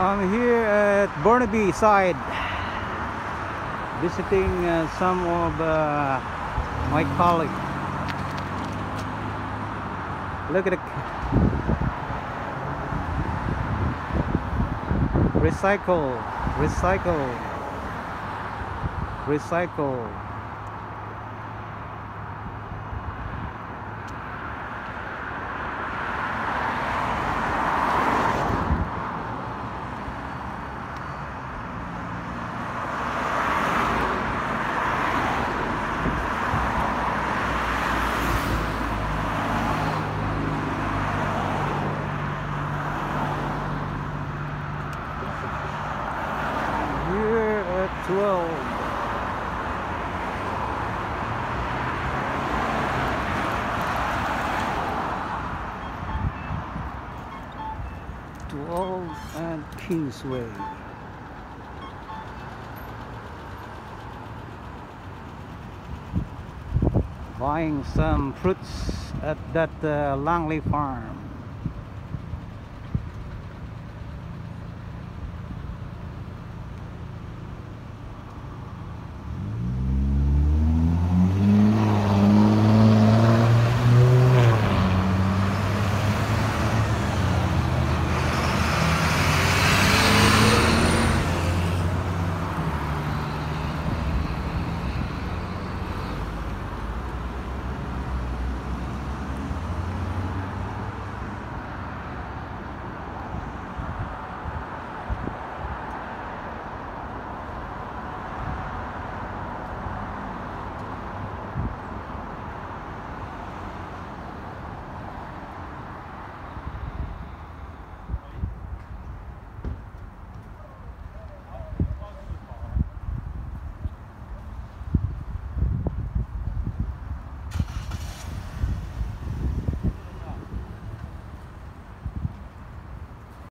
I'm here at Burnaby side visiting uh, some of uh, my colleagues. Look at the recycle, recycle, recycle. Here at 12. Twelve and Kingsway. Buying some fruits at that uh, Langley farm.